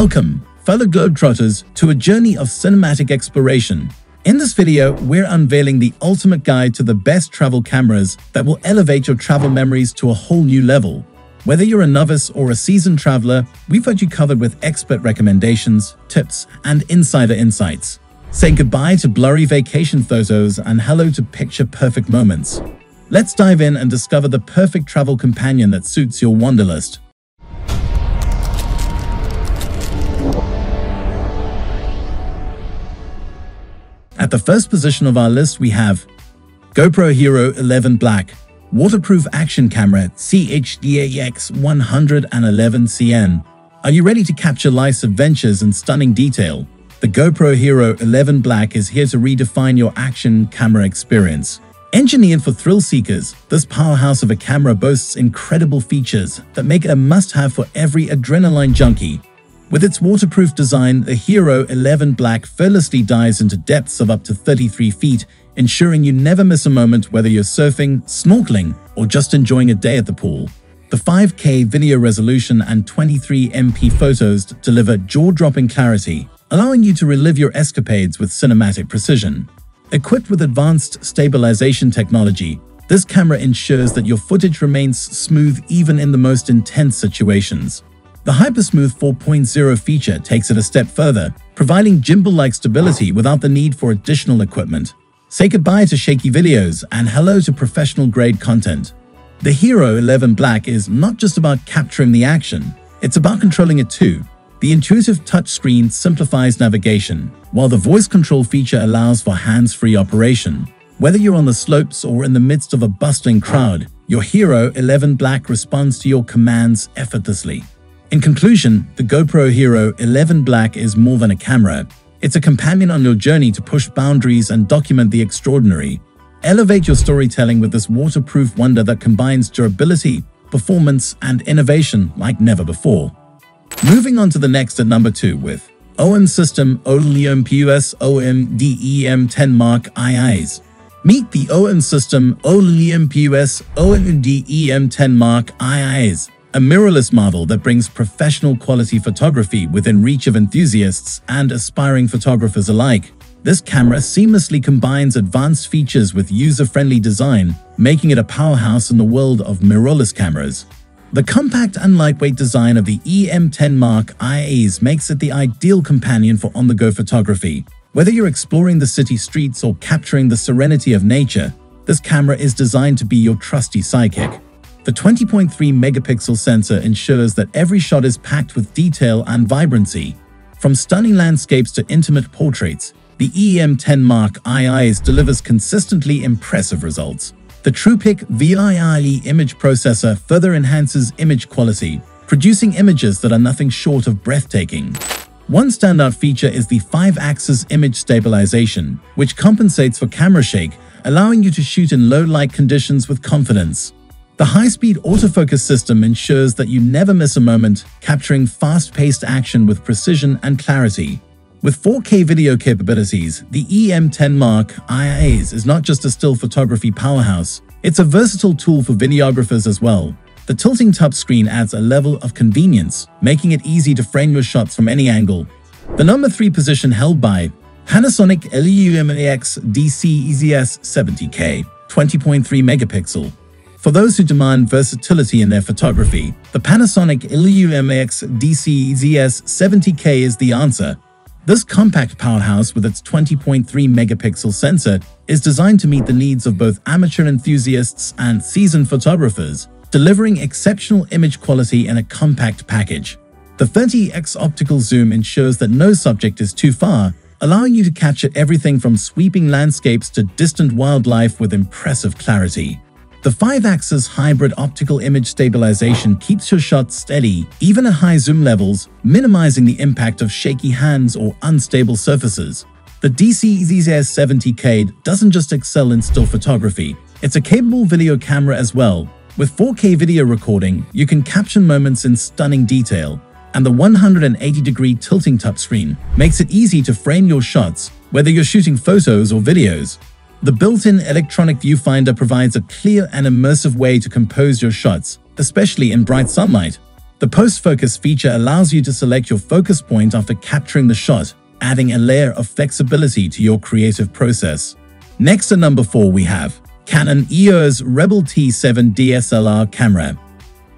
Welcome, fellow Globetrotters, to a journey of cinematic exploration. In this video, we're unveiling the ultimate guide to the best travel cameras that will elevate your travel memories to a whole new level. Whether you're a novice or a seasoned traveler, we've got you covered with expert recommendations, tips, and insider insights. Say goodbye to blurry vacation photos and hello to picture-perfect moments. Let's dive in and discover the perfect travel companion that suits your wanderlust. At the first position of our list, we have GoPro Hero 11 Black, waterproof action camera CHDHX 111CN. Are you ready to capture life's adventures in stunning detail? The GoPro Hero 11 Black is here to redefine your action camera experience. Engineered for thrill seekers, this powerhouse of a camera boasts incredible features that make it a must-have for every adrenaline junkie with its waterproof design, the Hero 11 Black fearlessly dives into depths of up to 33 feet, ensuring you never miss a moment whether you're surfing, snorkeling, or just enjoying a day at the pool. The 5K video resolution and 23MP photos deliver jaw-dropping clarity, allowing you to relive your escapades with cinematic precision. Equipped with advanced stabilization technology, this camera ensures that your footage remains smooth even in the most intense situations. The Hypersmooth 4.0 feature takes it a step further, providing gimbal-like stability without the need for additional equipment. Say goodbye to shaky videos and hello to professional-grade content. The Hero 11 Black is not just about capturing the action, it's about controlling it too. The intuitive touchscreen simplifies navigation, while the voice control feature allows for hands-free operation. Whether you're on the slopes or in the midst of a bustling crowd, your Hero 11 Black responds to your commands effortlessly. In conclusion, the GoPro Hero 11 Black is more than a camera. It's a companion on your journey to push boundaries and document the extraordinary. Elevate your storytelling with this waterproof wonder that combines durability, performance, and innovation like never before. Moving on to the next at number 2 with OM System OLYMPUS OM-DEM10 Mark IIs. Meet the OM System OLYMPUS OM-DEM10 Mark IIs a mirrorless model that brings professional quality photography within reach of enthusiasts and aspiring photographers alike. This camera seamlessly combines advanced features with user-friendly design, making it a powerhouse in the world of mirrorless cameras. The compact and lightweight design of the EM10 Mark IIs makes it the ideal companion for on-the-go photography. Whether you're exploring the city streets or capturing the serenity of nature, this camera is designed to be your trusty sidekick. The 20.3 megapixel sensor ensures that every shot is packed with detail and vibrancy. From stunning landscapes to intimate portraits, the EM10 Mark IIs delivers consistently impressive results. The TruePic VIIE image processor further enhances image quality, producing images that are nothing short of breathtaking. One standout feature is the 5-axis image stabilization, which compensates for camera shake, allowing you to shoot in low-light conditions with confidence. The high-speed autofocus system ensures that you never miss a moment, capturing fast-paced action with precision and clarity. With 4K video capabilities, the EM10 Mark IIs is not just a still photography powerhouse, it's a versatile tool for videographers as well. The tilting touchscreen adds a level of convenience, making it easy to frame your shots from any angle. The number 3 position held by Panasonic LUMIX DC EZS 70K 20.3 megapixel for those who demand versatility in their photography, the Panasonic LUMIX DC ZS70K is the answer. This compact powerhouse with its 20.3 megapixel sensor is designed to meet the needs of both amateur enthusiasts and seasoned photographers, delivering exceptional image quality in a compact package. The 30x optical zoom ensures that no subject is too far, allowing you to capture everything from sweeping landscapes to distant wildlife with impressive clarity. The 5-axis hybrid optical image stabilization keeps your shots steady, even at high zoom levels, minimizing the impact of shaky hands or unstable surfaces. The DC-EZS70K doesn't just excel in still photography, it's a capable video camera as well. With 4K video recording, you can capture moments in stunning detail, and the 180-degree tilting touchscreen makes it easy to frame your shots, whether you're shooting photos or videos. The built-in electronic viewfinder provides a clear and immersive way to compose your shots, especially in bright sunlight. The post-focus feature allows you to select your focus point after capturing the shot, adding a layer of flexibility to your creative process. Next at number 4 we have Canon EOS Rebel T7 DSLR camera.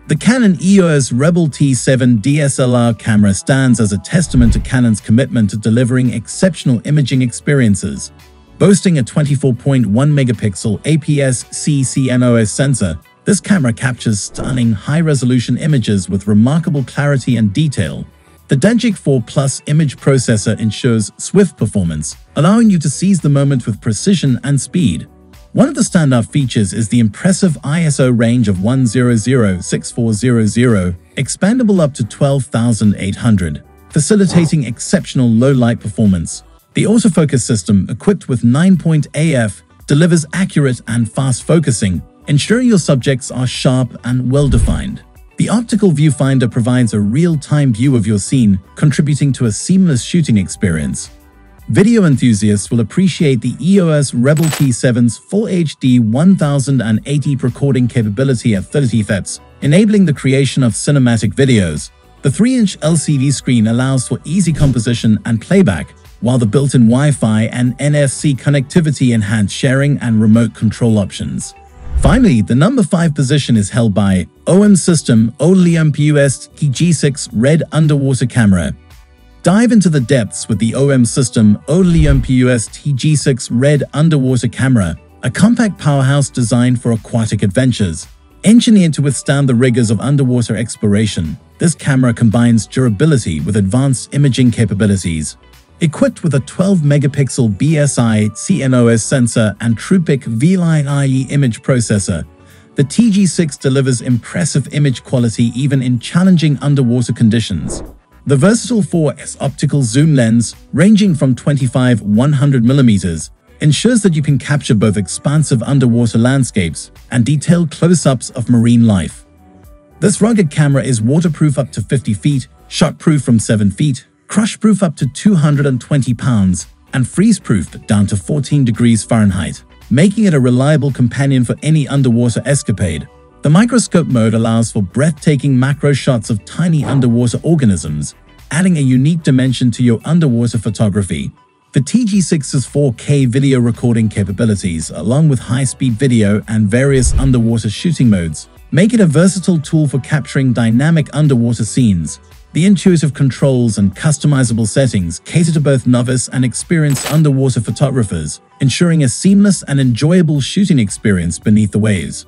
The Canon EOS Rebel T7 DSLR camera stands as a testament to Canon's commitment to delivering exceptional imaging experiences. Boasting a 24.1 megapixel APS-C CMOS sensor, this camera captures stunning high-resolution images with remarkable clarity and detail. The DIGIC 4 Plus image processor ensures swift performance, allowing you to seize the moment with precision and speed. One of the standout features is the impressive ISO range of 100-6400, expandable up to 12,800, facilitating exceptional low-light performance. The autofocus system, equipped with 9-point AF, delivers accurate and fast focusing, ensuring your subjects are sharp and well-defined. The optical viewfinder provides a real-time view of your scene, contributing to a seamless shooting experience. Video enthusiasts will appreciate the EOS Rebel T7's Full HD 1080 recording capability at 30 fps, enabling the creation of cinematic videos. The 3-inch LCD screen allows for easy composition and playback, while the built-in Wi-Fi and NFC connectivity enhance sharing and remote control options. Finally, the number 5 position is held by OM System OLYMPUS TG6 Red Underwater Camera. Dive into the depths with the OM System OLYMPUS TG6 Red Underwater Camera, a compact powerhouse designed for aquatic adventures. Engineered to withstand the rigors of underwater exploration, this camera combines durability with advanced imaging capabilities, Equipped with a 12-megapixel BSI CMOS sensor and TruePic V-Line IE image processor, the TG6 delivers impressive image quality even in challenging underwater conditions. The versatile 4S optical zoom lens, ranging from 25 100mm, ensures that you can capture both expansive underwater landscapes and detailed close-ups of marine life. This rugged camera is waterproof up to 50 feet, shockproof from 7 feet, crush-proof up to 220 pounds, and freeze-proof down to 14 degrees Fahrenheit, making it a reliable companion for any underwater escapade. The microscope mode allows for breathtaking macro shots of tiny underwater organisms, adding a unique dimension to your underwater photography. The TG6's 4K video recording capabilities, along with high-speed video and various underwater shooting modes, make it a versatile tool for capturing dynamic underwater scenes. The intuitive controls and customizable settings cater to both novice and experienced underwater photographers, ensuring a seamless and enjoyable shooting experience beneath the waves.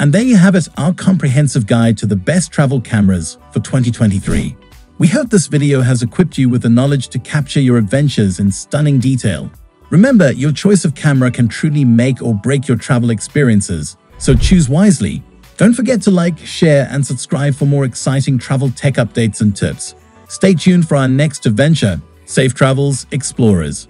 And there you have it, our comprehensive guide to the best travel cameras for 2023. We hope this video has equipped you with the knowledge to capture your adventures in stunning detail. Remember, your choice of camera can truly make or break your travel experiences, so choose wisely don't forget to like, share, and subscribe for more exciting travel tech updates and tips. Stay tuned for our next adventure. Safe travels, explorers.